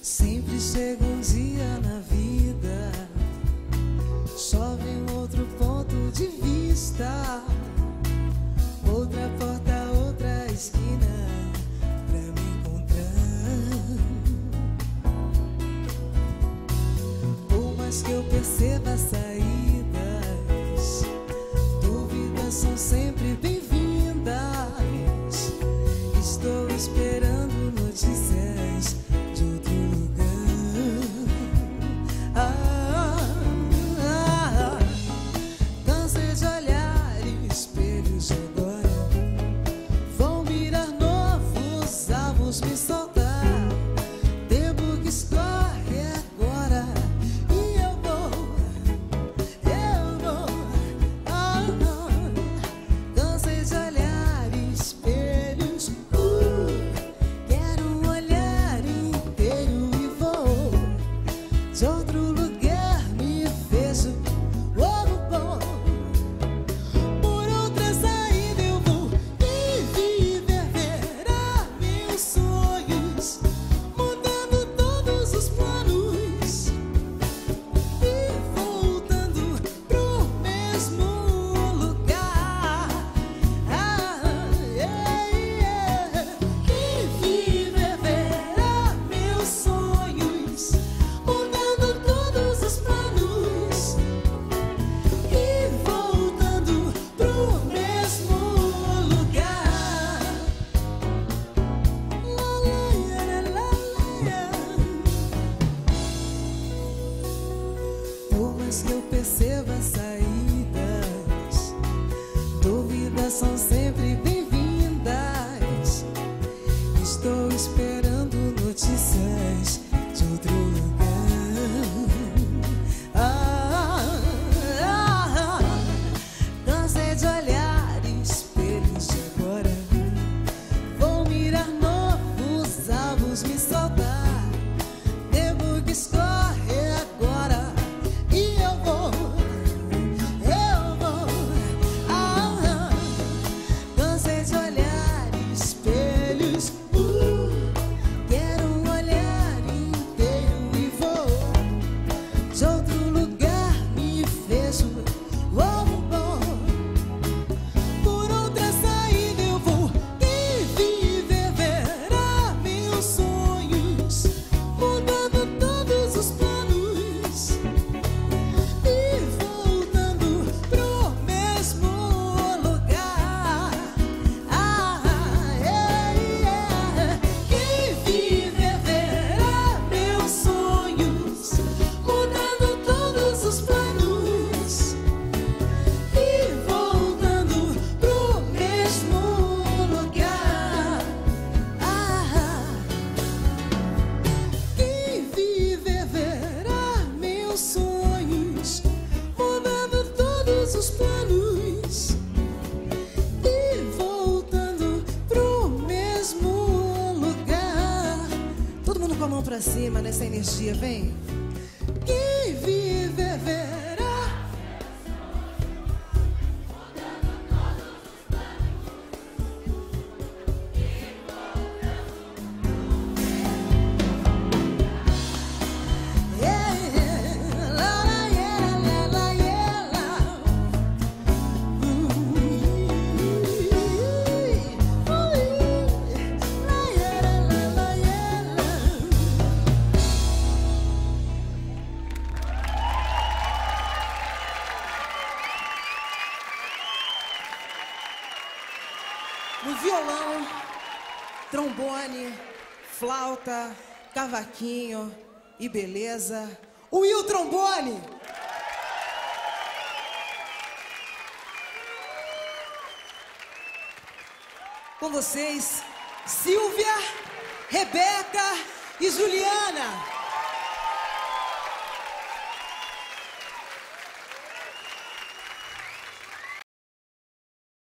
Sempre chega um dia na vida, só vem outro ponto de vista, outra porta, outra esquina pra me encontrar. Por mais que eu perceba saídas, dúvidas são sempre. coração cima nessa energia, vem. violão, trombone, flauta, cavaquinho e beleza. O Will Trombone! Com vocês, Silvia, Rebeca e Juliana.